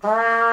Ah.